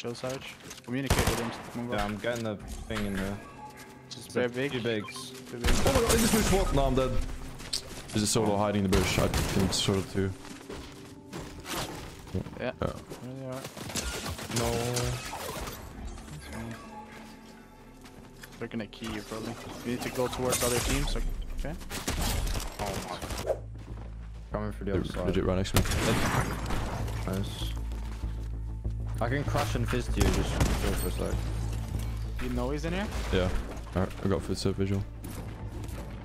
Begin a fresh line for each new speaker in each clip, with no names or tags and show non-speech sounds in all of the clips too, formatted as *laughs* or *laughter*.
Chill, Sarge. Communicate with him. Move
Yeah,
up.
I'm getting the thing in here.
Just very big.
Two bigs.
Very big.
Oh my god, in this bush, what? No, I'm dead. There's a solo hiding in the bush. I can sort of too.
Yeah.
Yeah.
There they are.
No.
They're gonna key you probably. You need to go towards other teams. like- Okay.
Oh my. Coming for the
They're
other side.
legit right next to me.
Nice. I can crush and fist you, just go for a sec.
You know he's in here.
Yeah. Alright, I got footstep visual.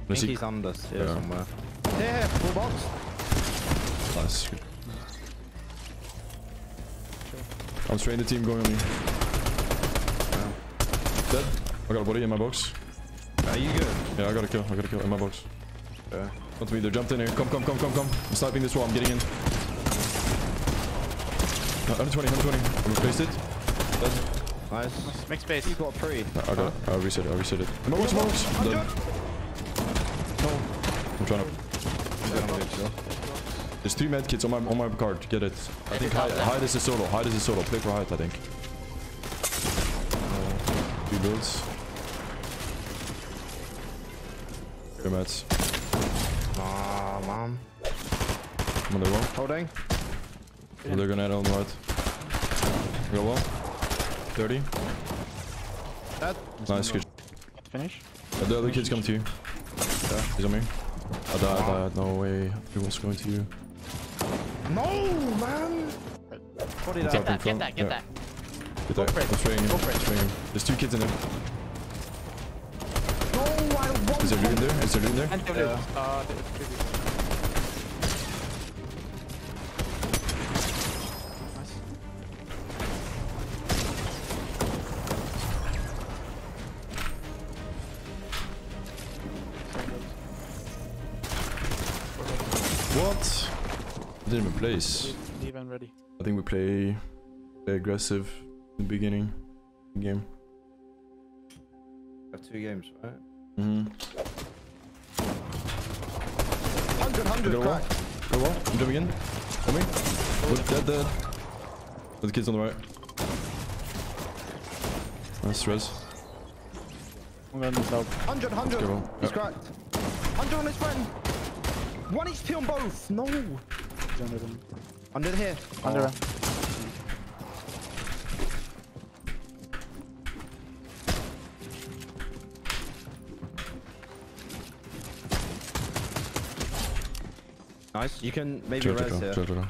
I think
see.
he's under here
Yeah.
somewhere. Yeah, full box.
Nice. Good. I'm spraying the team going on me. Dead. I got a body in my box.
Are you good?
Yeah, I got a kill. I got a kill in my box.
Yeah.
Not me, they jumped in here. Come, come, come, come, come. I'm sniping this wall. I'm getting in. No, 120, 120. I replaced it. Dead.
Nice.
Make space.
You got three.
No, I got it. I reset it. I reset it. My box, my box. Dead. I'm trying to.
I'm gonna make.
There's three med kits on my on my card. Get it. I think hide, hide is a solo. Hide is a solo. Play for hide, I think. Two builds. Three meds.
Ah, man.
I'm on the wall.
Holding.
They're gonna add on right. Go wall. 30.
Dead.
Nice, good.
Finish.
Uh, the other kids come to you. Yeah, he's on me. I died, I died. No way. He was going to you.
No, man. What did
It's
I?
up in front.
that, get
yeah.
that.
Get that.
for it.
I'm spraying him.
Go for it.
Spraying him. There's two kids in there.
No, I want.
Is there loot in there? Is there loot in there?
And the
Yeah.
Uh,
place.
Leave- Leave and ready.
I think we play, play aggressive in the beginning of the game.
Have two games, right?
Mm-hmm.
100, 100,
Go wall.
crack.
Go wall. I'm jumping in. Coming. Look, dead, dead. The kids on the right. Nice res.
I'm gonna miss out.
100, 100.
Go wall.
He's
Yeah.
cracked. 100 on his friend. One HP on both. No.
He's under them.
Under here.
Under
Oh.
him.
Nice. You can maybe
Chill,
res
chill,
here.
chill, chill.
On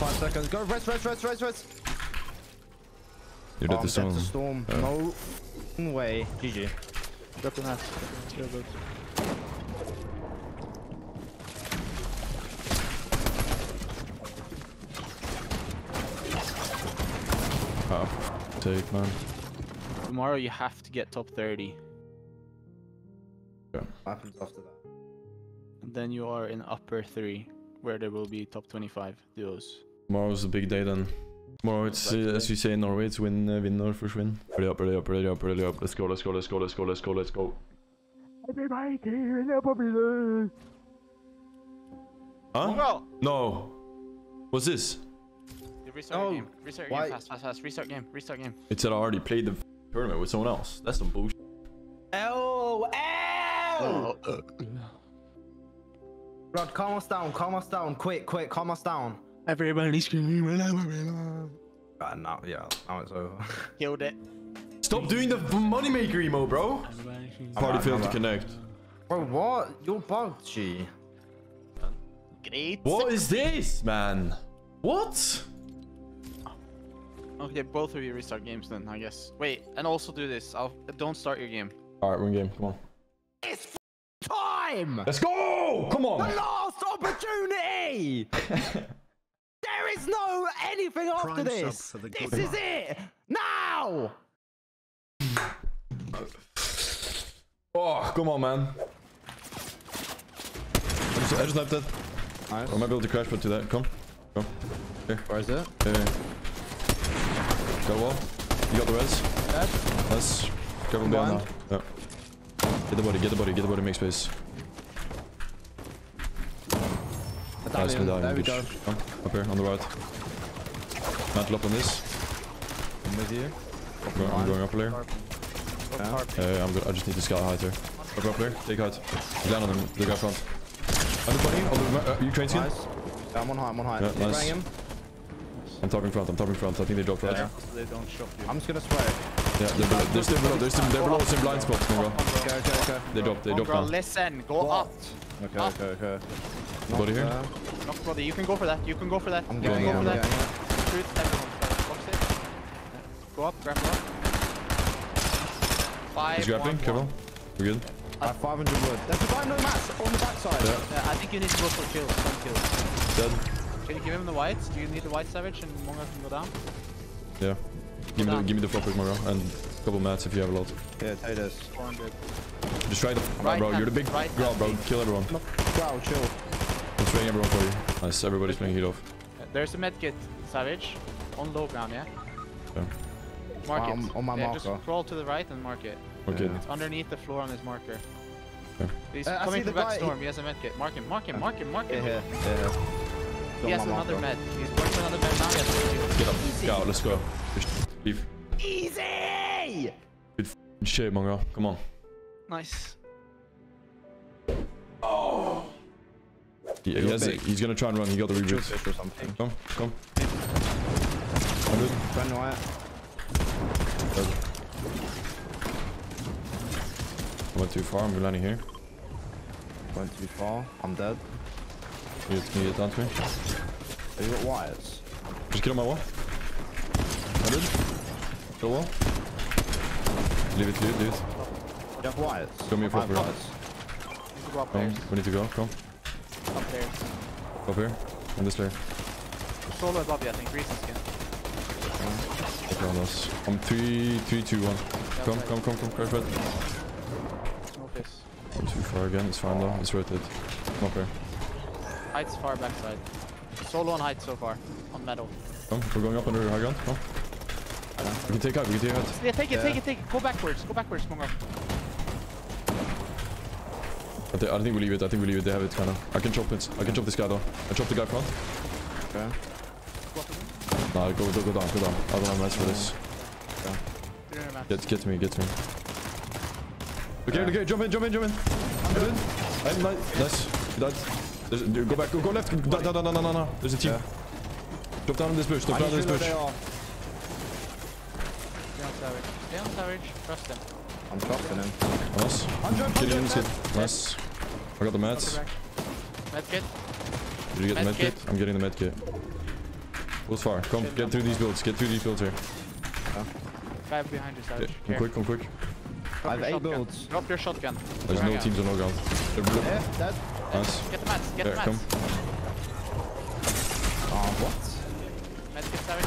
five seconds. Go res, res, res, res, res.
You're
Oh,
dead
I'm dead to storm.
Yeah.
No way. GG.
Drop the mask. Chill, dude.
Ah, take, man.
Tomorrow you have to get top 30.
What happens after that?
And then you are in upper 3, where there will be top 25 duos.
Tomorrow's the big day then. Tomorrow it's, uh, as we say in Norway, it's win, uh, win or forsvinn. Ready up, ready up, ready up, ready up. Let's go, let's go, let's go, let's go, let's go, let's go. Huh? No. What's this?
You restart
Oh,
game. Restart
why-
game fast, fast, fast. Restart game. Restart game.
It said I already played the tournament with someone else. That's some bullshit.
Oh, ow! Rod, calm us down, calm us down, quick, quick, calm us down.
Everybody's screaming.
Right, now, yeah, now it's over. *laughs*
Killed it.
Stop doing the moneymaker emo, bro. Party failed
I'm
to connect.
Bro, what? You're bugged, G.
Great.
What is this, man? What?
Okay, both of you restart games then, I guess. Wait, and also do this. I'll don't start your game.
Alright, we're in game. Come on.
It's f- time!
Let's go! Come on!
The last opportunity! *laughs* there is no anything after
Prime sub
this! This
good
is it! Now!
Oh, come on, man. I just, I just left that.
Nice.
I might be able to crash, but to that. Come. Come. Here.
Where is it?
Yeah. Yeah. Got wall. You got the res. Let's cover him down now. Yeah. Get the body, get the body, get the body, make space.
I
Nice,
Medallion.
medallion.
There we
good
go.
sh- Come, up here, on the right. Mantle up on this.
I'm with you.
I'm going, I'm going up here.
Yeah.
Yeah, I'm good. I just need to scout height here. Up, up here. Take height. Down on him. Look out front. On the bunny. On the uh, Ukraine skin.
Nice. Yeah, I'm on height, I'm on height.
Yeah,
Yeah,
nice.
him.
I'm topping front. I'm topping front. I think they dropped right.
Yeah.
They don't shock you.
I'm just gonna spray.
Yeah, they're below. They're still below. They're still they're below us in blind spots, Mongo.
Okay, okay, okay.
They dropped. They dropped now.
listen, go up.
Okay, okay, okay.
Body here?
Uh,
Knock brother, you can go for that. You can go for that.
I'm
you can
getting
go for that. Shoot everyone. Box it. Yeah. Go up, grab her up. Five.
He's grappling.
one,
Careful. We're good.
I have 500 wood. There's a guy no mats on the backside.
Yeah.
Uh, I think you need to go for kills. Some kills.
Dead.
Can you give him the whites? Do you need the white savage and Monga can go down?
Yeah. Give me the
Down.
give me the flop pick, Mongo, and a couple mats if you have a lot.
Yeah, take this.
400.
Just try the
Right
bro. You're the big
right
girl, bro.
peek.
Kill everyone.
Wow, chill.
I'm spraying everyone for you. Nice. Everybody's playing heat off.
There's a medkit, savage, on low ground, yeah?
Yeah.
Mark
Um,
it.
on my
yeah,
marker.
Just crawl to the right and mark it.
Okay.
Yeah.
It's underneath the floor on his marker.
Okay.
He's
Uh, I
coming
see
from
the
back
guy-
storm. He has a medkit. Mark him, mark him, mark him, mark
Yeah,
him.
here. Yeah, here.
He has another med. He's going for another med now. He has a
Get up. Go. Let's go. Leave.
Easy!
Good f- shit, Mongo. Come on.
Nice.
He, he has,
big.
he's gonna try and run. He got the
Chill
reboot.
or something.
Come, come. I'm good.
Friend Wyatt.
I went too far. I'm landing here.
Went too far. I'm dead.
Can you, can you get down to me?
Have you got wires?
Just get on my wall. I did. Kill wall. Leave it, leave it, leave it.
You have wires?
Show me a
I have
proper
wires.
Go
Come,
upstairs.
we need to go. Come.
Upstairs.
Up here. On this layer.
Solo above you, I think. Reason skin.
Okay, on us. I'm three, three, two, one. Come, come, come, come. Crash red.
Smoke this.
I'm too far again. It's fine though. It's worth it. Come up here.
Heights far backside. Solo on height so far. On metal.
Come. We're going up under high ground. Come. We can take out. We can take out.
Yeah, take it,
Yeah.
take it, take it. Go backwards. Go backwards, Mongo.
I, thi- I think we leave it. I think we leave it. They have it kind of. I can chop it. I can chop this guy though. I chop the guy front.
Okay.
Go up again.
Nah, go, go, go down, go down. I don't have mats for this.
300 maps.
Get, get to me, get to me. Okay,
Yeah.
okay, jump in, jump in, jump in. Jump in. Hey, nice, nice. You died. There's, dude, go back, go, go left. Go, down, down, down, down, down, down. There's a team.
Yeah.
Drop down in this bush, drop
I
down in this bush.
they are.
Stay on savage. Stay on savage. Trust him.
I'm trusting him.
Nice.
100,
Get in this
100,
kid. Nice. I got the mats.
Medkit.
Did you get med
Med
kit?
kit.
I'm getting the med kit. Far? Come, get through these builds. Get through these builds here.
Guy behind you,
Yeah,
savage.
come quick, come quick.
Drop
I have eight
shotgun.
builds.
Drop your shotgun.
There's
Drag
no
out.
teams on no ground. They're blue.
Yeah, dead.
Nice.
Get the mats. Get
There,
the
come.
mats.
Oh, what?
Medkit savage.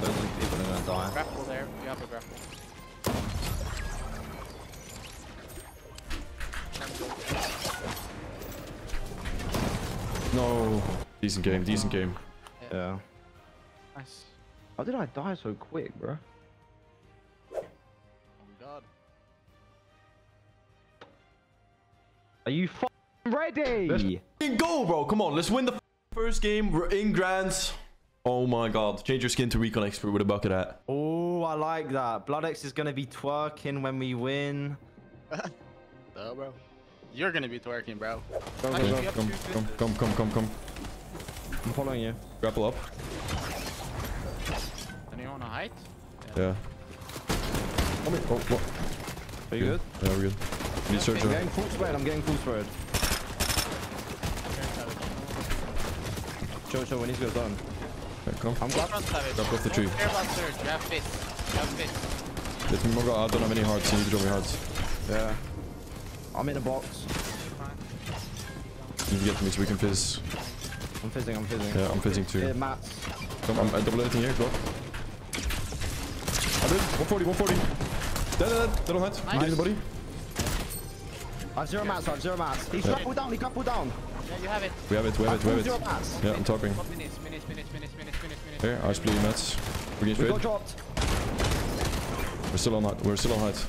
Those are people are gonna die.
Grapple there. You have a grapple.
No. Decent game, decent oh. game.
Yeah.
Nice.
How did I die so quick, bro? Are you f ready?
Fucking Go, bro. Come on, let's win the first game. We're in Grands. Oh my god. Change your skin to Recon Expert with a bucket hat.
Oh, I like that. Bloodex is gonna be twerking when we win. *laughs*
No, bro. You're gonna be twerking, bro.
Go,
Nice.
go, go.
Come,
shoot,
come, come, come, come, come.
I'm following you.
Grapple up.
Anyone on height?
Yeah. Wait, oh, what?
Are you good?
Yeah, we're good. We need
I'm getting full spread. I'm getting full spread.
Here.
Show, show when he's good done.
Yeah, come.
I'm
Go
glad.
front, savage.
Drop off the tree.
care about surge. You have fists. You have fists.
Let me more go. I don't have any hearts. You need to drop me hearts.
Yeah. I'm in a box.
You need to get to me so we can fizz.
I'm fizzing. I'm fizzing.
Yeah, I'm fizzing too.
Here, mats.
Come, I'm, I double editing here. Go. I did. 140, 140. Dead, dead, dead. Dead on head.
Nice.
Getting the body.
I have zero mats. I have zero mats. He's
Yeah.
grappled down. He grappled down.
Yeah, you have it.
We have it, we
I
have it, we
have
have
zero
it.
mats.
Yeah, I'm talking.
Minutes? Minutes, minutes, minutes, minutes, minutes, minutes.
Here, I split your mats. We can
We got
trade.
dropped.
We're still on height. We're still on height.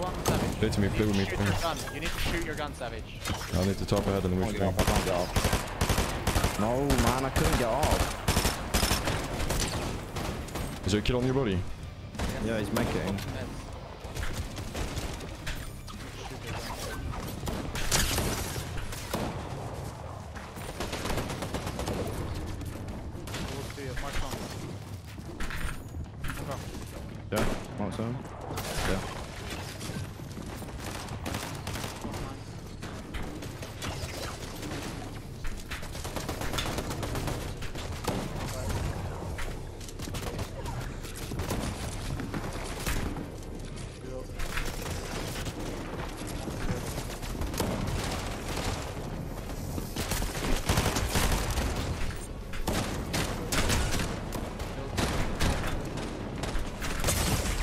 Go on, Savage.
Play to me, play with me. Play with me.
gun. You need to shoot your gun, Savage.
I need to top ahead and
I
we're
can't get off, I can't get off. No, man, I couldn't get off.
Is there a kill on your body?
Yeah, he's making.
Yes. We'll see. Mark on. Okay.
Yeah, what's on? Yeah.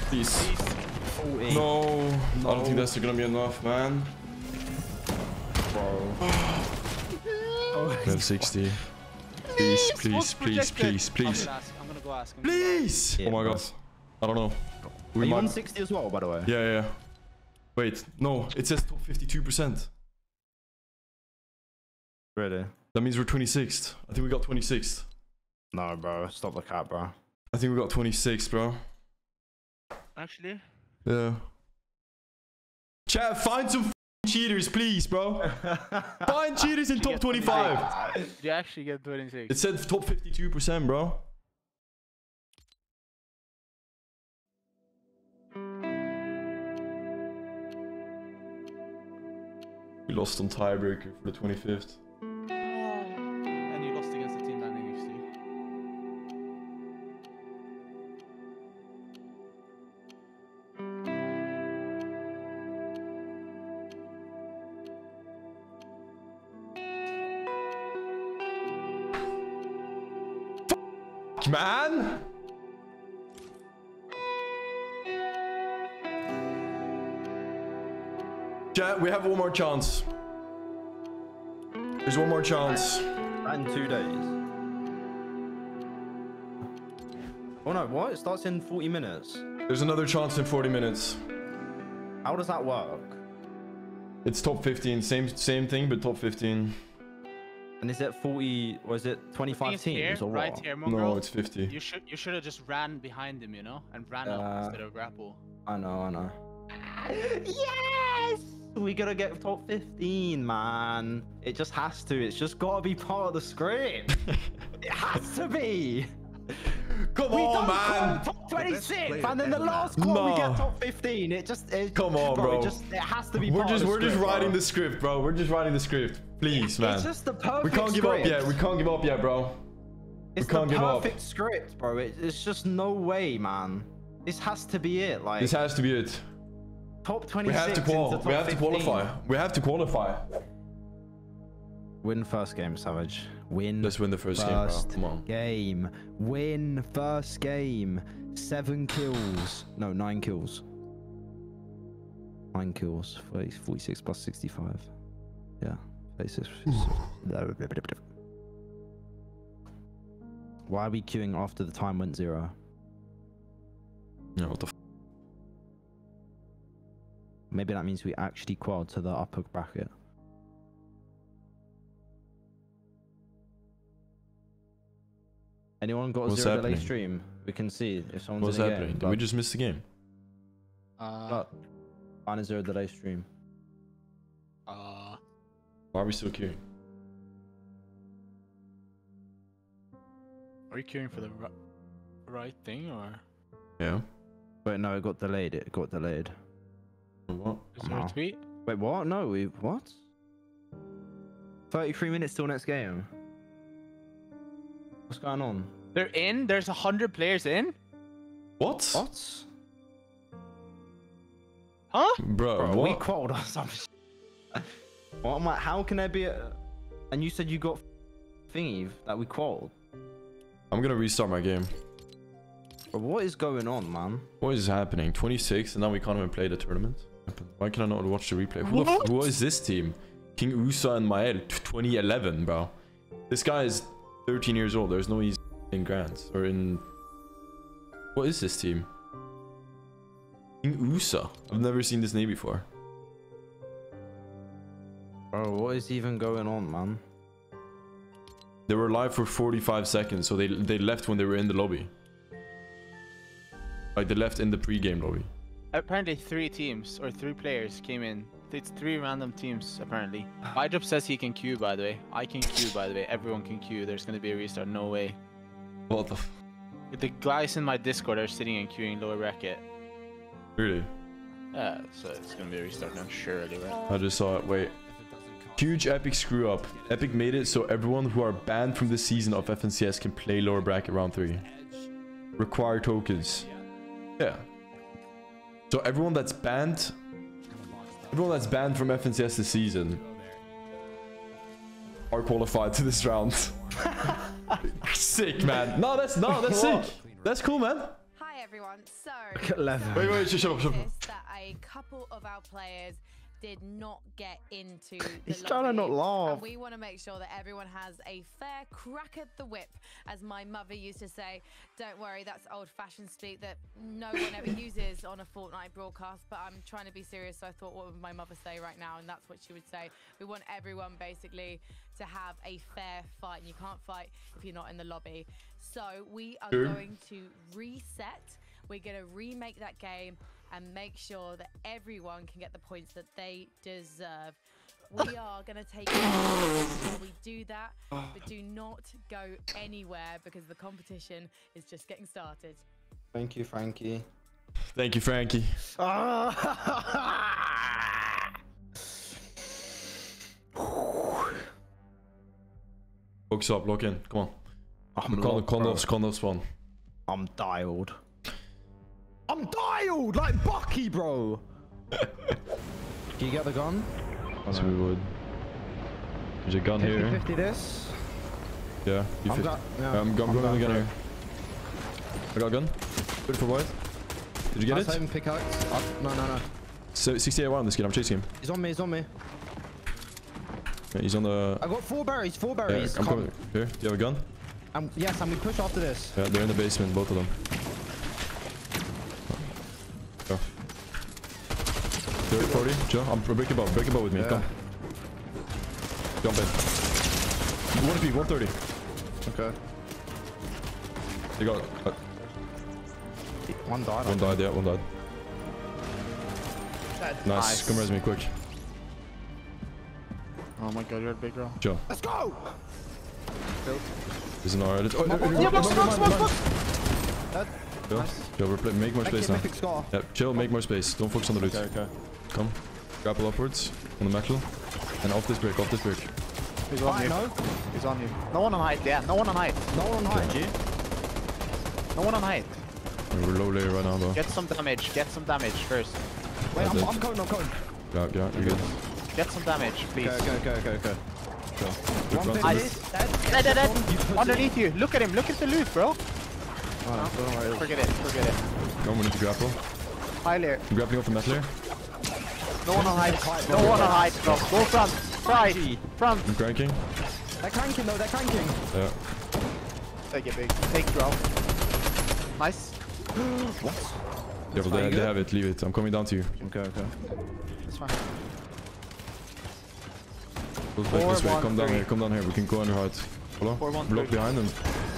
Please.
40.
No. I don't think
No.
that's gonna be enough, man.
Bro.
We have 60. Please, please,
What's
please, please, please.
I'm gonna go ask him. I'm gonna go
Please!
Yeah,
oh my
bro.
god. I don't know.
Are
We
you on
might...
60 as well, by the way?
Yeah, yeah. Wait, no. It says top 52%.
Really?
That means we're 26th. I think we got 26th.
No, bro. Stop the cat, bro.
I think we got 26, bro.
Actually,
Yeah. Chat, find some f***ing cheaters, please, bro. *laughs* Find cheaters in top 25.
did you actually get 26?
It said top 52%, bro. We lost on tiebreaker for the 25th. Chat, we have one more chance. There's one more chance.
And two days. Oh no, what? It starts in 40 minutes.
There's another chance in 40 minutes.
How does that work?
It's top 15, same same thing, but top 15.
And is it 40, or is it
Thing
25 teams,
here,
or what?
right here,
No, it's 50.
You should you should have just ran behind him, you know, and ran
Uh,
up instead of grapple.
I know, I know. Yes! We gotta get top 15, man. It just has to. It's just gotta be part of the script. *laughs* it has to be.
Come
We
on, man!
top 26,
player
and then the last quad we get top 15. It just, it,
Come on,
It
bro.
just, it has to be.
We're just we're just
script,
writing
bro.
the script, bro. We're just writing the script. Please, man.
It's just the perfect.
we can't give up yet. We can't give up yet, bro.
It's
can't
the
give up.
perfect script, bro. It, it's just no way, man. This has to be it. Like
This has to be it.
Top 26.
We have to qual. We have to qualify. We have to qualify.
Win first game, Savage. Win.
Let's win the first game, bro.
First
Come on.
game. Win first game. Seven kills. No, nine kills. Nine kills. 40 46 plus 65. Yeah. 36. *sighs* Why are we queuing after the time went zero?
Yeah, what the f-
Maybe that means we actually quad to the upper bracket. Anyone got a
What's
zero delay stream? We can see if someone's
What's
in the
happening?
game.
Did we just miss the game?
Uh,
But find a zero delay stream.
uh,
Why are we still queuing?
are you queuing for the ri- right thing or
Yeah.
Wait, no, it got delayed. It got delayed.
What?
is there a tweet?
Wait, what? No, we what? Thirty-three minutes till next game. What's going on?
They're in. There's a hundred players in.
What?
What?
Huh?
Bro,
Bro,
what?
we quoted or some What am I? How can there be a? And you said you got thingy that we quoted.
I'm gonna restart my game.
Bro, what is going on, man?
What is happening? 26 and now we can't even play the tournament? Why can I not watch the replay? Who, the who is this team? King Usa and Mael, 2011, bro. This guy is 13 years old. There's no easy in grants or in. What is this team? King Usa. I've never seen this name before.
Bro, what is even going on, man?
They were live for 45 seconds, so they they left when they were in the lobby. Like they left in the pre-game lobby.
Apparently, three teams or three players came in. It's three random teams, apparently. *sighs* Idrop says he can queue, by the way. I can queue, by the way. Everyone can queue. There's gonna be a restart. No way.
What the? F-
The guys in my Discord are sitting and queuing lower bracket.
really?
Uh, so it's gonna be a restart now, surely, right?
I just saw it. Wait. Huge epic screw up. Epic made it so everyone who are banned from the season of FNCS can play lower bracket round three. Require tokens. Yeah. So everyone that's banned, everyone that's banned from FNCS this season, are qualified to this round. *laughs* sick, man. No, that's no, that's sick. That's cool, man.
Hi everyone. So
Look at Leather.
Wait, wait, shut up, shut up.
that a couple of our players did not get into *laughs* the
He's trying to not laugh.
And we want to make sure that everyone has a fair crack at the whip, as my mother used to say. Don't worry, that's old-fashioned speak that no one ever uses on a Fortnite broadcast. But I'm trying to be serious, so I thought, what would my mother say right now? And that's what she would say. We want everyone basically to have a fair fight. And you can't fight if you're not in the lobby. So we are
Sure.
going to reset. We're going to remake that game and make sure that everyone can get the points that they deserve. We *laughs* are going to take while we do that, but do not go anywhere because the competition is just getting started.
Thank you, Frankie.
Thank you, Frankie. *laughs* Focus up, lock in. Come on.
I'm,
Con-
locked,
Condors,
bro.
Condors spawn.
I'm dialed. I'm dialed like Bucky, bro. Can you get the gun?
So we would. There's a gun
50
here.
50 this.
Yeah. You
I'm,
fit.
got, yeah,
I'm, I'm going
down
with the gun here. I got a gun. Good for white. Did you get
Nice
it?
home pickaxe. Uh, no, no, no.
So 68 on this kid. I'm chasing him.
He's on me. He's on me.
Yeah, he's on the.
I got four berries. Four
Yeah,
berries.
I'm
Come-
coming. Here. Do you have a gun?
Um, yes, I'm gonna push after this.
Yeah, they're in the basement, both of them. 30, 40. Joe, I'm break above. Break above with me.
Yeah.
Come. Jump in. 1p, 130.
Okay.
You got. Uh,
One died.
one died, yeah, one died. Nice.
Nice.
Come res me quick.
Oh my god, you're a big girl.
Joe.
Let's go.
There's an R. Let's. Oh, no, no,
Yeah,
no,
box,
no,
box,
no, no,
box,
no.
That-
Joe,
Nice.
Joe, we're play- make more
Thank
space
you,
now.
mythic.
Yeah, chill, make more space. Don't focus on the loot.
Okay, okay.
Come. Grapple upwards on the metal. And off this brick, off this brick.
He's on you.
know.
He's on you. No one on height, yeah. No one on height.
No one on height, G.
No one on height.
Yeah, We're low layer right now, though.
Get some damage. Get some damage first.
Wait, I'm,
dead.
I'm going. I'm going.
Yeah, yeah, you're good.
Get some damage, please.
Okay, okay, okay, okay, okay.
Good
One
run.
fifty.
Nice.
Dead.
Dead, dead, dead. Underneath you. Look at him. Look at the loot, bro.
Oh, don't worry.
Forget it. Forget it.
Come, we need to grapple.
High layer.
I'm grappling off the metal here.
No one on height. No one on height, bro. Go front. Right. Front.
I'm cranking.
They're cranking though. They're cranking.
Yeah.
Take it big. Take draw. Nice. *gasps*
What?
Yeah, but they, they have it. Leave it. I'm coming down to you.
Okay, okay.
That's fine.
Go back
Four,
this way.
one,
Come down here. Come down here. We can go under height. Follow.
Four, one,
Block
three.
behind and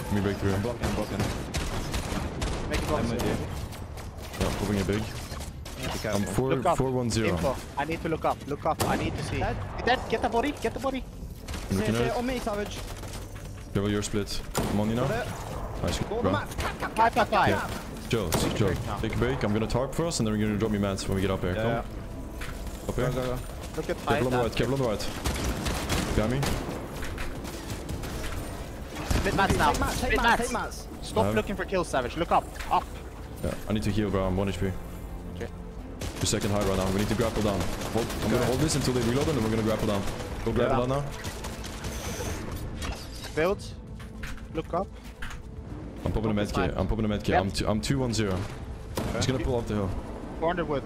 let me break through.
Blocking, blocking.
Make it
I'm
box.
with you.
Yeah, popping it big.
Be
I'm
careful.
four, four, one, zero.
Info. I need to look up. Look up. I need to see.
Dead.
Dead. Get the body. Get the body.
I'm looking at
it
it.
on me, Savage.
Level your split. I'm on you now.
Got it.
Nice.
Go on the
Run.
map. Cat, cat,
Five,
cat.
five, five.
Chill, chill. Take a break. I'm gonna tarp first and then we're gonna drop me mats when we get up here.
Yeah,
Come. Up here.
Go, go, go.
Look at
Careful on the right. Careful on the right. Got me.
Split mats now.
Take mats,
Split
mats,
mats.
take mats.
Stop
No.
looking for kills, Savage. Look up. Up.
Yeah, I need to heal, bro. I'm 1 HP.
Okay.
Two second high right now. We need to grapple down. Hold, I'm gonna hold this until they reload and then we're gonna grapple down. Go grapple
Yeah.
down now.
Build. Look up.
I'm popping a
Focus
medkit. I'm popping a medkit.
Yep.
I'm two, I'm two one zero. Just gonna pull off the hill.
400 wood.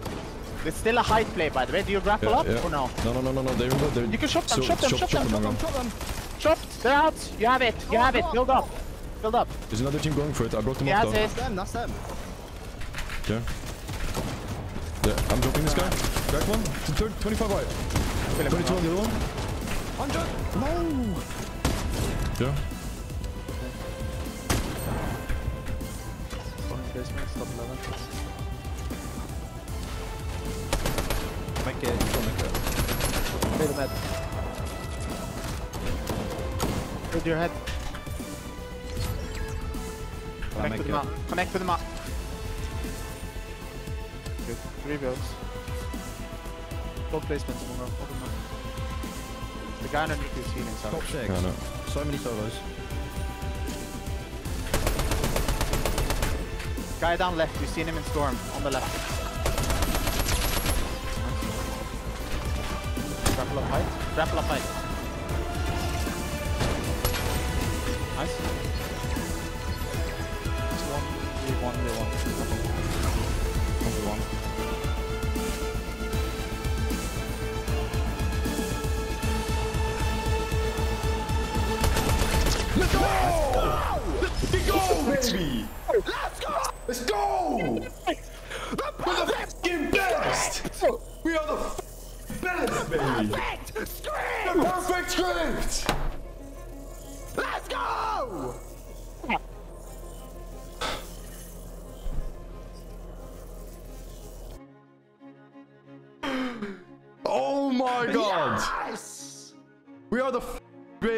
It's still a height play, by the way. Do you grapple
Yeah,
up
yeah.
or no?
No, no, no, no, no. They're, they're
You can shot them,
so-
shot them,
chop-
shot
chop
them,
them,
shot
I'm
them.
Chopped. They're out. You have it. You
Oh,
have it. Build up. Build up.
There's another team going for it. I broke them
He
up
has
though.
That's them, that's them.
Okay. Yeah, I'm dropping this guy. Crack one. Third, 25 white. 22 on the other one.
100! No!
Yeah.
Basement, stop 11.
Make it, you gotta make it.
Play the med. With your head.
Gotta
Connect with the
it.
map. Connect with the map. Good. Three builds. Gold placements, Mungo. Open map. The guy underneath is healing, so.
Top six.
Yeah, no.
So many solos.
Guy down left, you've seen him in storm, on the left. Grapple up height. Grapple up height. Nice. One, we one, one. V one.
Let's go! Let's go, baby! Let's go! Let's go! We're the fucking best! We are the best, baby!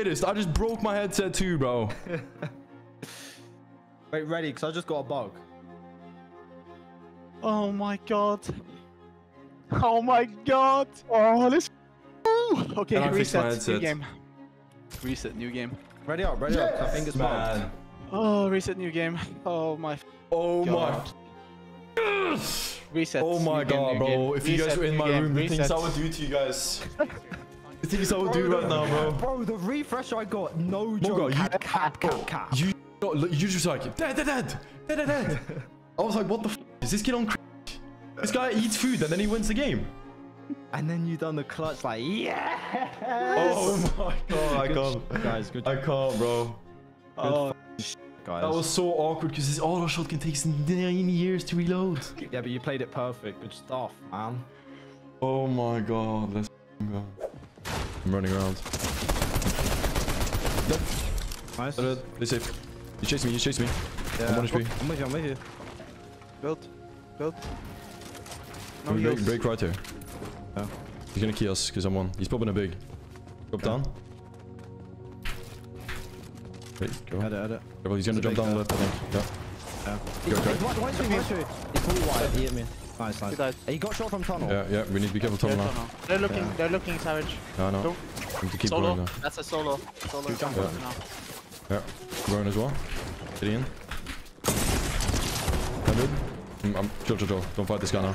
Greatest. I just broke my headset too, bro. *laughs*
Wait, ready, because I just got a bug.
Oh my god. Oh my god. Oh, let's Okay,
Can I fix my
reset. New game. Reset, new game.
Ready up, ready up. 'cause I think it's
man.
Oh, reset, new game. Oh my. f-
Oh my.
God. Reset.
Oh my
new game,
god,
new
bro.
game.
If you guys were in my
game,
room, the things
reset.
I would do to you guys. *laughs* The things I would do right now, bro.
Bro, the refresh I got, no joke,
you-
had cap, cap, cap.
You, no, look, you just like dead, dead, dead, dead, dead, dead. I was like, what the f is this kid on? crack? This guy eats food and then he wins the game.
And then you done the clutch like, yeah!
Oh my god, I can't.
Guys, good
I can't, bro.
Oh,
guys.
That was so awkward because this auto shot can take nine years to reload.
Yeah, but you played it perfect. Good stuff, man.
Oh my god, let's go. I'm running around.
Nice.
Dead, dead. Play safe. You chase me, you chase me. I'm on HP.
I'm with you, I'm with you.
build. Build. No
we break, break right here?
Yeah.
He's gonna key us because I'm one. He's popping a big. Drop down. Wait, go.
Edit, edit.
Careful, he's gonna
It's
jump down
guy.
left, I think. Yeah.
Yeah.
Go, go.
He's one, one, two, one, two. He's fully wide. He hit me. Nice, nice.
He.
He got shot from tunnel.
Yeah, yeah, we need to be careful
They're,
tunnel now.
tunnel. they're looking.
Yeah.
They're looking savage.
No, no.
Don't-
We need to keep
solo.
going now.
That's a solo. Solo. Jump
jumping.
now.
Yeah, going as well. Get in. Hundred. I'm, mm, I'm um, chill, chill, chill. Don't fight this guy now.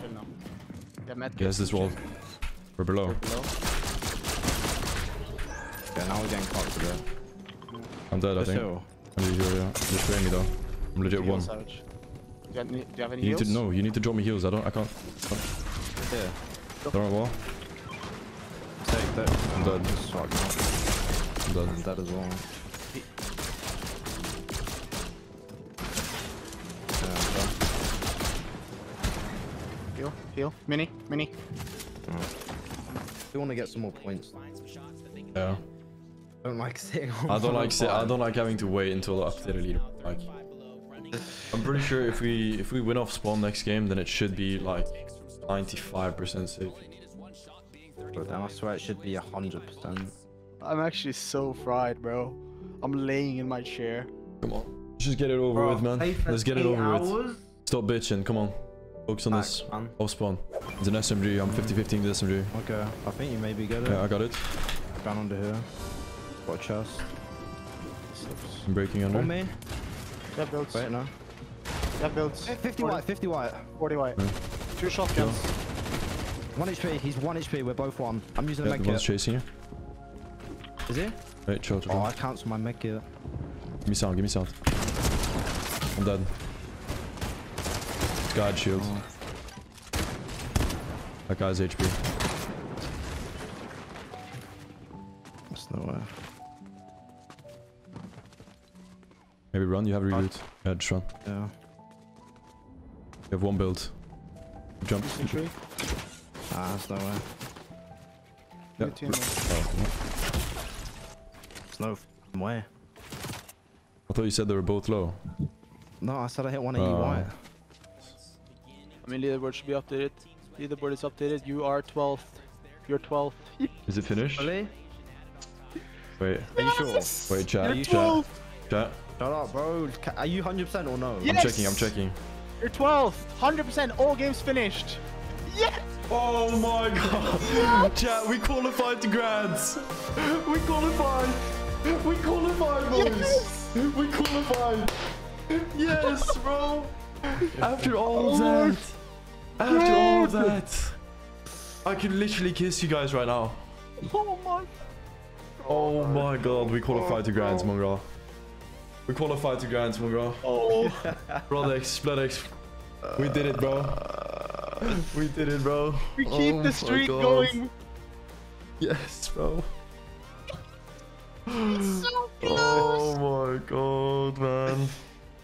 Chill now. Yeah, med
He this wall. We're below.
Below.
Yeah, now we're getting cocked a bit.
I'm dead, I think.
go.
I'm legit, yeah. Just spray me though. I'm legit one.
savage. Do you, have any, do you have any
You need to no. You need to drop me heals. I don't. I can't.
Yeah.
Throw a wall.
Take that.
I'm dead.
Just fuck now.
I'm dead.
I'm dead as well. Yeah,
Heal. Heal. Mini. Mini.
We want to get some more points.
Yeah.
I don't like sitting on
I don't like. sit- I don't like having to wait until after the leader. Like. I'm pretty sure if we if we win off spawn next game, then it should be like 95% safe.
But then I swear it should be 100%.
I'm actually so fried, bro. I'm laying in my chair.
Come on. Just get it over with, man. Let's get it over with. Stop bitching. Come on. Focus on this.
Man.
Off spawn. It's an SMG. I'm 50-15 the SMG.
Okay, I think you maybe get it.
Yeah, I got it.
Down under here. Got a chest.
I'm breaking under.
On me.
Yeah, builds.
Wait, no.
Yeah, builds.
50 white, 50 white.
40 white.
Yeah.
Two shotguns.
One HP, he's one HP, we're both one. I'm using
Yeah,
med
the one's
kit.
chasing you.
Is he?
Wait, chill, chill.
Oh,
chill.
I cancel my med kit.
Give me sound, give me sound. I'm dead. God shield.
Oh.
That guy's HP.
That's no way.
Maybe run, you have reloot. Yeah, just run.
Yeah.
You have one build. Jump.
Houston tree.
Ah, that's no way.
Yeah.
Good team.
There's no f***ing way.
I thought you said they were both low.
No, I said I hit 180
Oh.
white.
I mean, leaderboard should be updated. Leaderboard is updated. You are 12th. You're 12th.
Is it finished?
Really?
Wait,
Are you sure?
wait, chat,
Are you
chat, chat.
Shut up, bro. Are you 100% or no?
Yeah.
I'm checking, I'm checking.
You're 12th. 100%. All games finished. Yes!
Oh my god! Chat, we qualified to Grands! We qualified! We qualified, boys! We qualified! Yes, bro! *laughs* After all of that! After all that! I can literally kiss you guys right now.
Oh my.
Oh my god, we qualified to Grands, oh. Mongraal. We qualified to Grands, Mongraal.
Oh.
Brodex, Bloodex. We did it, bro. We did it, bro.
We keep
Oh
the streak going.
Yes, bro.
So
Oh my god, man.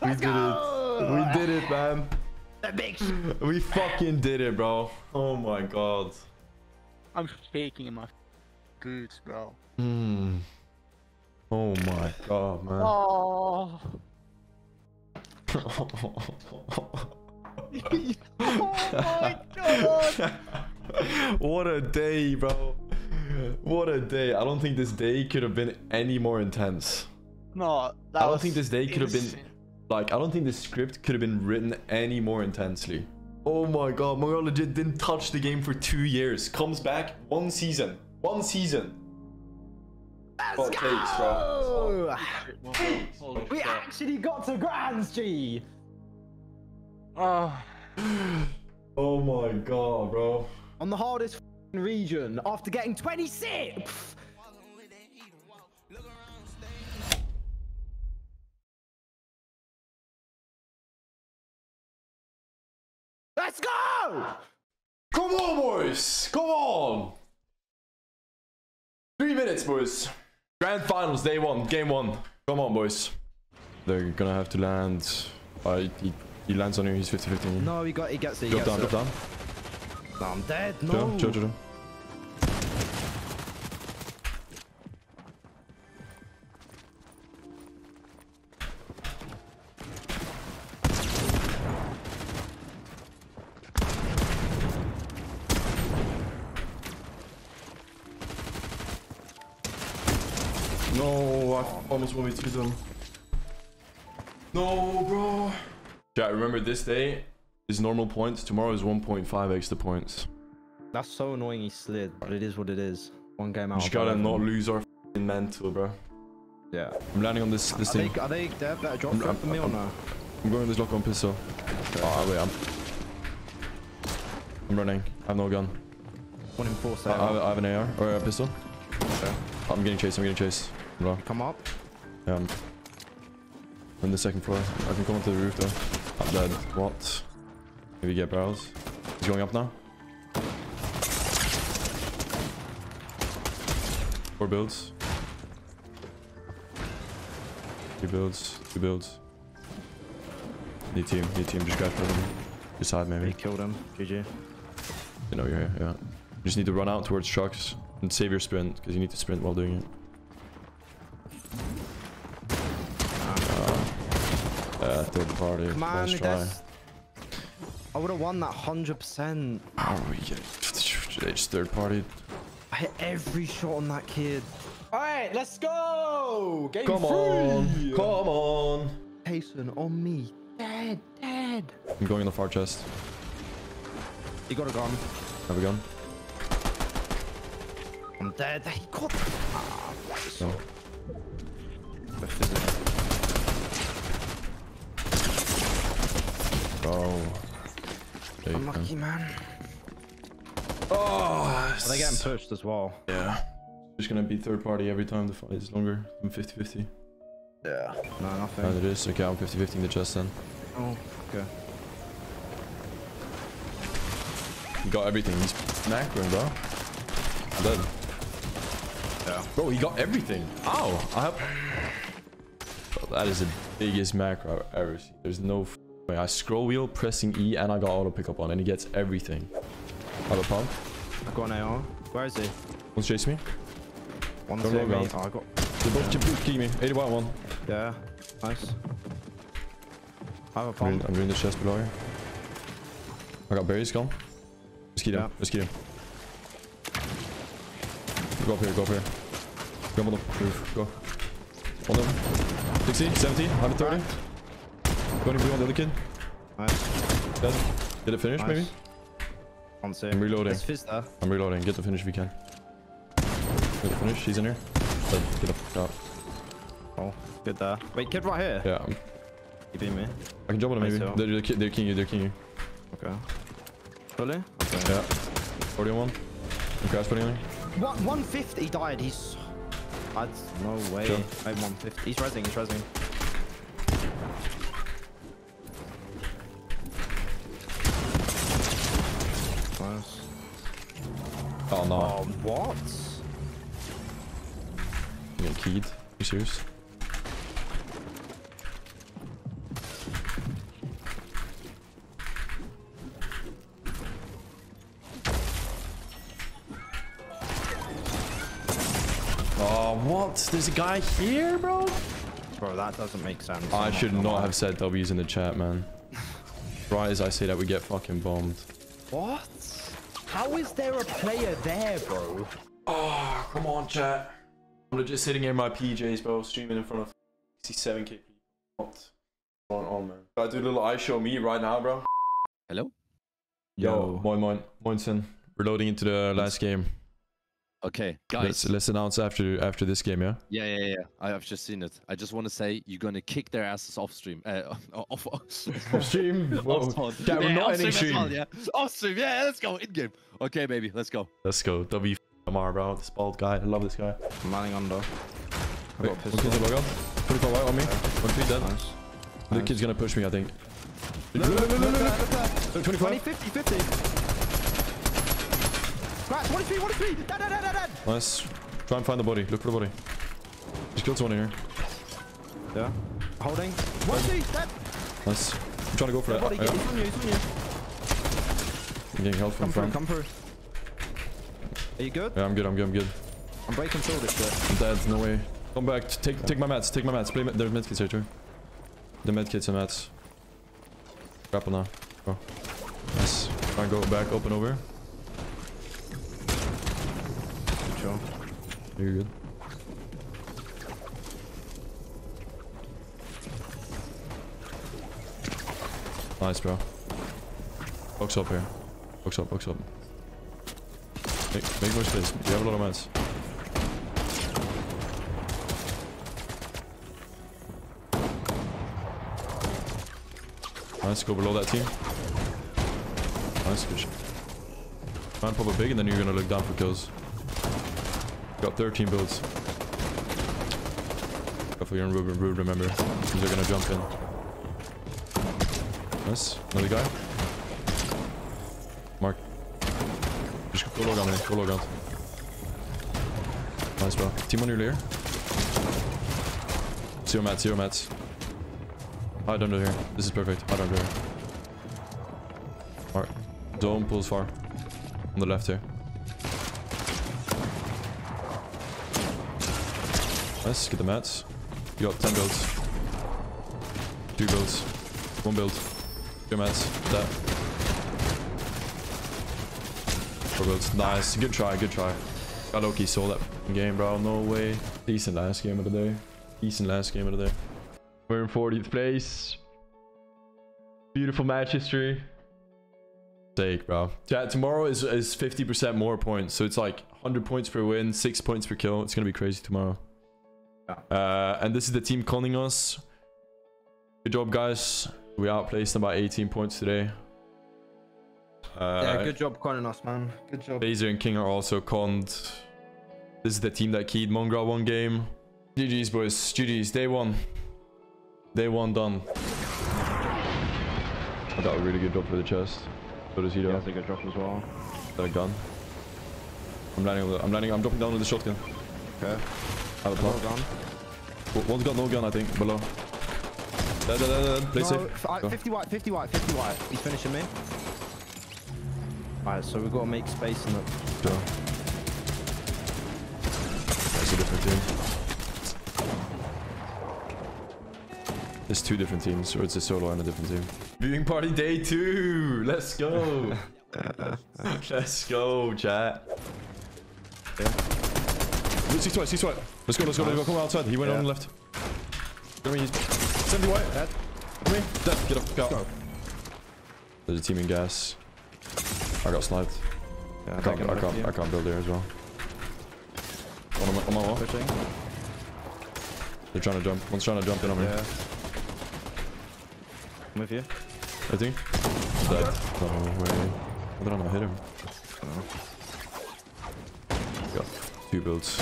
We did it. We did it, man.
The big
We fucking did it, bro. Oh my god.
I'm shaking in my boots, bro.
Hmm. Oh my god, man.
Oh. *laughs* oh my god. *laughs*
what a day, bro. What a day. I don't think this day could have been any more intense.
No,
I don't think this day could have been like I don't think the script could have been written any more intensely. Oh my god, Mongo legit didn't touch the game for two years. Comes back one season. One season. What it takes, bro.
Oh,
Holy
we
shit.
actually got to Grands, G.
Oh.
Oh my god, bro.
On the hardest region after getting 26. Let's go!
Come on, boys! Come on! Three minutes, boys. Grand finals, day one, game one. Come on, boys. They're gonna have to land. Uh, he, he lands on you, he's 50 50.
No, he got. He gets it. He
Drop
gets
down,
it.
drop down.
No, I'm dead. No.
Joe, Joe, Joe, Joe. Almost want me to them. No, bro. Yeah, remember this day is normal points. Tomorrow is 1.5 extra points.
That's so annoying. He slid, but it is what it is. One game out.
We just
of
gotta
11.
not lose our f***ing mental, bro.
Yeah.
I'm landing on this this
Are they,
thing.
are they? They have better drop
I'm-
shot than me or
I'm-
no?
I'm going this lock on pistol. Oh wait, I'm. I'm running. I have no gun.
One in four.
I, I, have, I have an AR or a pistol.
Okay.
I'm getting chased. I'm getting chased. Bro.
Come up.
Yeah. I'm on the second floor. I can come onto the roof though. I'm dead. What? Maybe get barrels. He's going up now. Four builds. Three builds. Two builds. New team. New team. Just grab for them. Beside
He
maybe.
killed him. GG.
You know you're here. Yeah. You just need to run out towards trucks and save your sprint because you need to sprint while doing it. Uh, third party.
Come on,
Let's try.
I would have won that hundred percent.
How are we getting? They just third party.
I hit every shot on that kid. All right, let's go. Game
Come on, come on.
Payson on me. Dead, dead.
I'm going in the far chest.
He got a gun.
Have a gun?
I'm dead. He got. Ah,
No.
The physics.
Oh. There you go.
Unlucky man.
Oh,
Are they getting pushed as well?
Yeah. Just gonna be third party every time the fight is longer than 50 50.
Yeah. No, nothing.
And it is. Okay, I'm 50 50 in the chest then.
Oh, okay.
He got everything. He's macroing, bro. I'm dead.
Yeah.
Bro, he got everything. Ow! I have. Bro, that is the biggest macro I've ever seen. There's no f- Wait, I scroll wheel, pressing E, and I got auto pickup on, and he gets everything. I have a pump.
I've got an AR. Where is he?
One's chasing me.
One
Don't
two,
low
Oh, I got.
They both keep kicking me. 80 white one.
Yeah. Nice. I have a
I'm doing,
pump.
I'm doing the chest below here. I got berries, gone. Just get him.
Yeah.
Just get him. Go up here, go up here. Go on the roof, go. Hold him. 60, 70, 130. 20 blue on the other kid.
Nice.
Dead. Did it finish,
nice.
maybe?
Can't see.
I'm reloading. I'm reloading. Get the finish if you can. Get the finish. He's in here. Dead. Get the fuck out.
Oh, good there. Wait, kid right here.
Yeah, I'm-
He beat me.
I can jump on him maybe. They're, they're, they're king you. They're king you.
Okay. Fully? Okay.
Yeah. 41. I'm crash putting
What? 150 he died. He's. That's no way.
Sure.
Hey, 150. He's resing. He's resing.
Oh no.
Oh, what?
I'm getting keyed. You serious? Oh, ah, what? There's a guy here, bro?
Bro, that doesn't make sense.
I should not have said W's in the chat, man. *laughs* Right as I say that, we get fucking bombed.
What? How is there a player there, bro?
Oh, come on, chat. I'm just sitting here in my PJs, bro, streaming in front of 67k people. What's going on, man? I do a little eye show me right now, bro.
Hello?
Yo, moin moin, moinsen. We're loading into the last game.
Okay,
Let's
guys.
let's announce after after this game, yeah.
Yeah, yeah, yeah. I, I've just seen it. I just want to say you're gonna kick their asses off stream. Uh, *laughs* off, off,
stream. *laughs* Whoa.
Off
Yeah, we're not
off
ending
stream. well, yeah, off stream. Yeah, let's go in game. Okay, baby, let's go.
Let's go. W Amar, bro. This bald guy. I love this guy.
I'm landing under. I
Wait,
got a
one
pistol.
kid's a logo. 24 white on me. One three dead.
Nice.
The
Nice.
kid's gonna push me, I think.
Look, look there. 20,
25.
50, 50. Right, 23, 23. Dead, dead, dead, dead, dead.
Nice. Try and find the body. Look for the body. Just killed someone in here.
Yeah. Holding. One, two, dead.
Nice. I'm trying to go for that.
Body,
Yeah.
he's on you, he's on you.
I'm getting health from
Come through,
front.
come through. Are you good?
Yeah, I'm good. I'm good. I'm good.
I'm breaking through this shit.
I'm dead. No way. Come back. Take take my mats. Take my mats. Play. ma- There's medkits here too. The medkits and mats. Grapple now. Go. Nice. Try and go back. Open over.
Sure.
You're good. Nice, bro. Box up here. Box up, box up. Make, make more space. You have a lot of mats. Nice, go below that team. Nice, shot. Try and pop a big and then you're gonna look down for kills. Got 13 builds. Hopefully you're in Ruben Rude, remember. They're gonna jump in. Nice. Another guy. Mark. Just go log on me. Go log on. Nice, bro. Team on your layer. Zero mats, zero mats. Hide under here. This is perfect. Hide under here. Mark. Dome pulls far. On the left here. Nice, get the mats. You got 10 builds. 2 builds. 1 build. 2 mats. That. 4 builds. Nice. Good try, good try. Got Loki sold that game, bro. No way. Decent last game of the day. Decent last game of the day. We're in 40th place. Beautiful match history. Sake, bro. Yeah, tomorrow is is 50% more points. So it's like 100 points per win, 6 points per kill. It's gonna be crazy tomorrow. Uh, and this is the team calling us. Good job, guys. We outplaced them by 18 points today. Uh,
yeah, good job conning us, man. Good job.
Laser and King are also conned. This is the team that keyed Mongraal one game. GG's, boys. GG's. Day one. Day one done. I got a really good job for the chest. So does he
He
though.
has a good drop as well.
Got a gun. I'm landing. With the, I'm landing. I'm dropping down with the shotgun.
Okay.
I have a
Well
One's got no gun, I think, below. Dead, dead, dead, dead. Play
No,
safe.
f- I-
Go.
50 white, 50 white, 50 white. He's finishing me. Alright, so we've got to make space in the.
Go. That's a different team. There's two different teams, or it's a solo and a different team. Viewing party day two! Let's go! *laughs* let's go, chat. Six twice, six twice. Let's go, let's go, let's go. Come outside. He went
Yeah.
on the left. Get me. 70 white.
Dead.
Come here. Dead. Get up. Go. There's a team in gas. I got sniped.
Yeah,
I can't, I can't, I can't build there as well. One on my, on my wall.
Pushing.
They're trying to jump. One's trying to jump in on me.
Yeah. I'm with you.
I think. Dead. No way. How did I not hit him? Got two builds.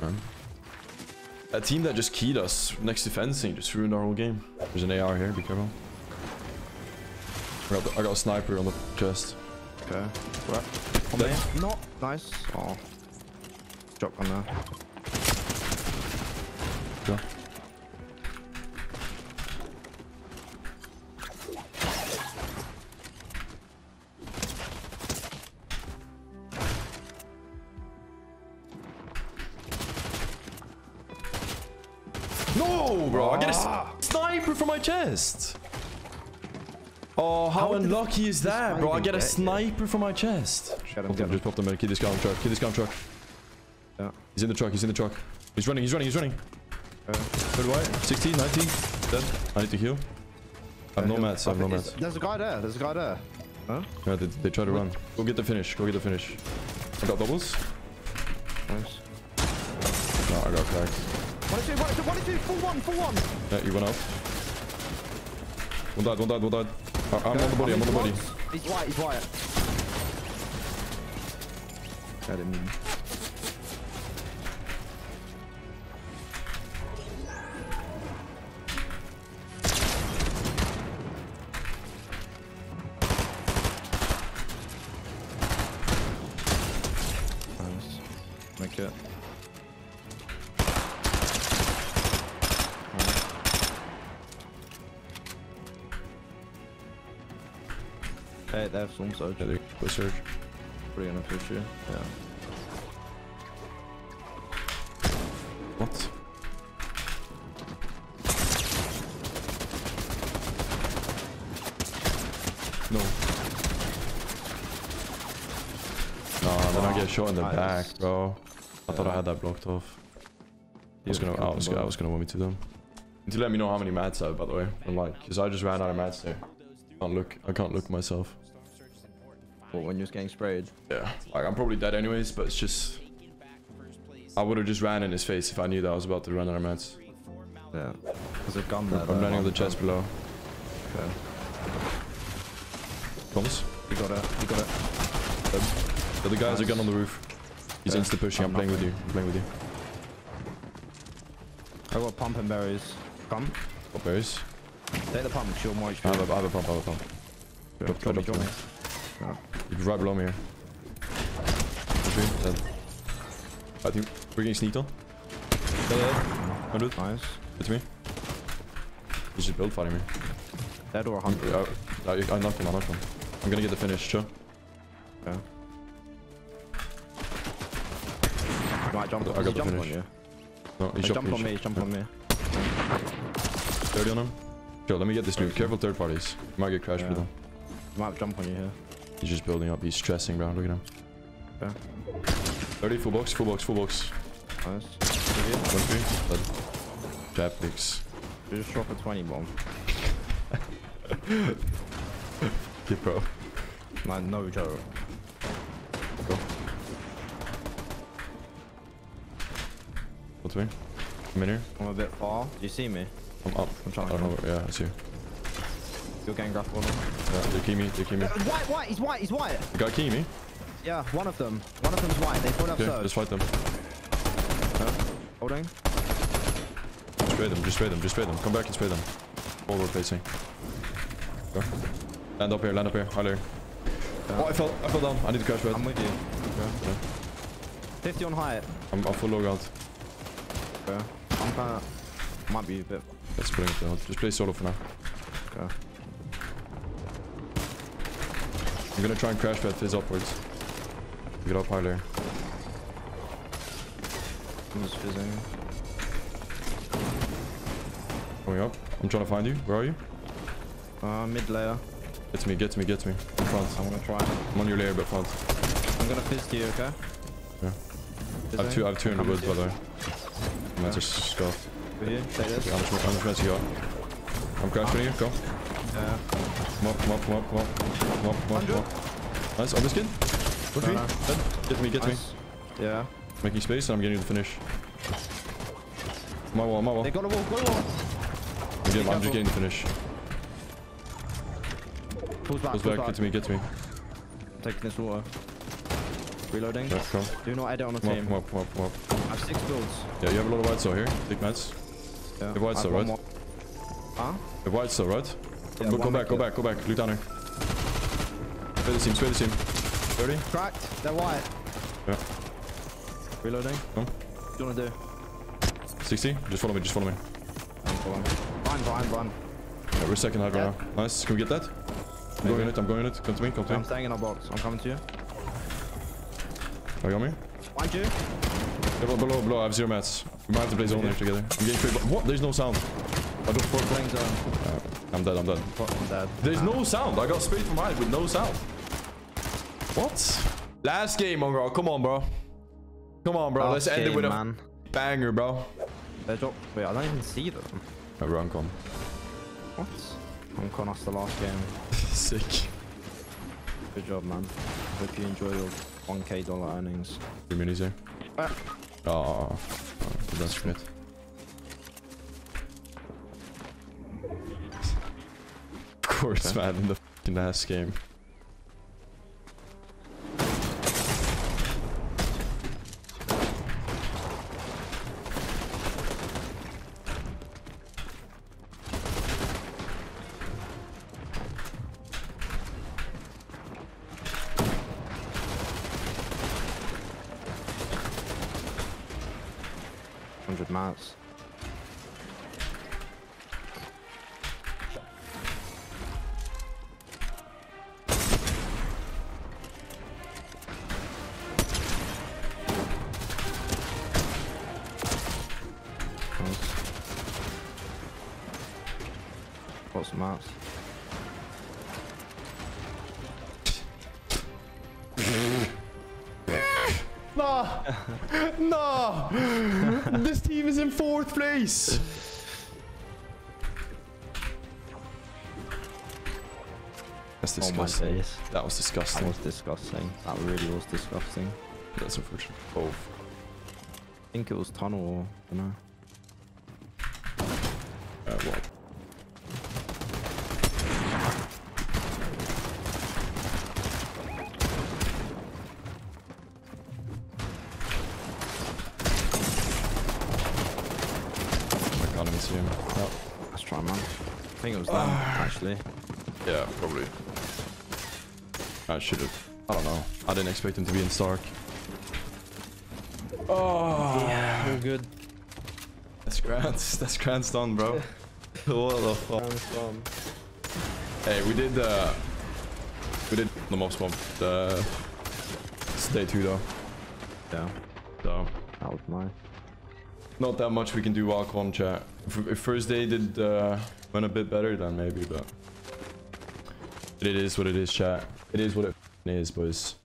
Man. That team that just keyed us next to fencing just ruined our whole game. There's an AR here, be careful. I got, the, I got a sniper on the chest.
Okay. What? On
Dead.
me. Not nice. Oh. Drop on there.
Chest. Oh, how,
How
unlucky is that, bro? I get a
get you?
sniper from my chest.
Get him,
Pop
get him.
just pop them in. Kid this guy on the truck. Kid this guy on the truck.
Yeah.
He's in the truck. He's in the truck. He's running. He's running. He's running.
Okay.
Third white. 16, 19. Dead. I need to heal. I have no
Uh,
mats. I have no
is-
mats.
There's a guy there. There's a guy there. Huh?
Yeah, they, they try to run. Go get the finish. Go get the finish. I got doubles.
Nice.
No, I got cracked.
One two, one two, one two, full one, full one.
Yeah, you went out. One died. One died. One died. I- I'm on the body. I'm on the body.
He's white, he's white. I didn't mean. They have some so
Yeah, they search.
pretty gonna push you. Yeah.
What? No. Nah, then I get shot in the
Nice.
back, bro. I thought I had that blocked off. I was gonna, I was, I was gonna want me to them. Need to let me know how many mats I have, by the way. I'm like, cause I just ran out of mats there. Can't look. I can't look myself.
But when you're getting sprayed.
Yeah, like I'm probably dead anyways, but it's just. I would have just ran in his face if I knew that I was about to run out of mats.
Yeah. There's a gun there.
I'm
though,
landing on the chest below.
Okay.
Promise.
You got it. You got it.
Um, the other guy has a gun on the roof. He's
Yeah.
insta pushing. I'm
I'm
playing with you. I'm playing with you.
I got pump and berries. Come.
What berries?
Take the pump. Shield more HP.
I have a, I have a pump. I have a pump. Drop-
drop
drop
drop.
He's right below me here. Okay, dead. I think we're getting sneaked on. Dead, dead. 100.
Nice.
It's me. He's just build fighting me.
Dead or
I'm,
100.
I, I, I knocked him. I knocked him. I'm gonna get the finish. Sure.
Okay. Might jump.
I got the
jump on
finish.
you?
No,
He
he's shot
jump on me. He jump on me.
shot 30 on him. Yo, let me get this loot. Careful third parties. You might get crashed
Yeah.
with.
He might jump on you here.
He's just building up. He's stressing, bro. Look at him.
Okay.
30, full box, full box, full box.
Nice.
One. Dead. Trap picks.
You just drop a 20 bomb. *laughs*
Get bro.
Like, no joke.
Go. What's me? I'm in here.
I'm a bit far. Do you see me?
I'm up.
I'm trying to
don't know. where- Yeah, I see you.
You're getting grappled on.
Yeah, they key me. They key me.
Uh, white, white, he's white, he's white.
The guy key me.
Yeah, one of them. One of them's white. They put up
Okay,
surge.
just fight them.
Holding.
Spray them. Just spray them. Just spray them. Come back and spray them. Forward facing. Go. Land up here. Land up here. Hi, Larry. Oh, I fell. I fell down. I need to crash pad.
I'm with you.
Yeah, yeah.
50 on height.
I'm, I'm full log out.
Okay. I'm kinda... Might be a bit...
Let's bring it down. Just play solo for now.
Okay.
I'm gonna try and crash pad fizz upwards. Get up high there.
I'm just fizzing.
Coming up. I'm trying to find you. Where are you?
Uh, mid layer.
Get to me, get to me, get to me. In front.
I'm gonna try.
I'm on your layer, but front.
I'm gonna fizz to you, okay?
Yeah. I have two, I have two in the woods, by the way. I'm gonna just.
With you. Take this.
Okay, I'm just, I'm messing you up. I'm crashing you. Go.
Yeah.
Come up, come up, come up, come up. Come up, come up, come up. Nice. On this kid. One tree. Dead. Get me, get to me.
Yeah.
Making space and I'm getting you the finish. My wall, my wall.
They got a wall, got a wall.
I'm, getting, I'm just getting the finish.
Pulls back, pulls
back,
back.
get to me, get to me.
Taking this water. Reloading.
Yeah, come.
Do not edit on the
Come
team.
come up, come up, come up.
I have six builds.
Yeah, you have a lot of white cell here. Take mats.
Yeah.
You have white cell, right?
Huh?
You have white cell, right?
Yeah,
go, go back, go back, go back. Look down here. Spray the team, spray the team. 30.
Cracked. They're white.
Yeah.
Reloading.
Come.
What do you wanna do?
60. Just follow me, just follow me.
I'm going. Blind, blind, blind.
Yeah, we're second high right
Yeah.
now. Nice. Can we get that? I'm going in it, I'm going in it. Come to me, come to me.
I'm staying in our box. I'm coming to you.
Are you on me?
Mind you.
Yeah, below, below, below. I have zero mats. We might have to play zone here together. I'm getting quick. What? There's no sound. I don't
We're playing zone.
I'm dead, I'm dead.
I'm dead.
There's no sound. I got sprayed from behind with no sound. What? Last game, Mongraal. Come on, bro. Come on, bro. Let's
Last
end it with a
man.
banger, bro.
Wait, I don't even see them.
Everyone come.
What? I'm con us the last game. *laughs*
Sick.
Good job, man. Hope you enjoy your 1k dollar earnings.
Three minis here.
Ah.
Oh, oh, that's great. Course,
Okay.
man. In the fucking last game.
Lots of mats.
Nah! *laughs* nah! this team is in fourth place! That's
Oh my
disgusting.
days.
that was disgusting.
That
disgusting.
was disgusting. That really was disgusting.
That's unfortunate. Oh.
I think it was tunnel or I don't know.
Uh, well. Yeah, probably. I should have. I don't know. I didn't expect him to be in Stark. Oh,
Yeah, we're good.
that's grand. *laughs* That's grand stun, bro. *laughs* what the fuck? Hey, we did uh we did the most. Uh, it's day two though,
Yeah,
so
that was nice.
not that much we can do while on chat. First day did uh, went a bit better, then maybe, but it is what it is, chat. It is what it is, boys.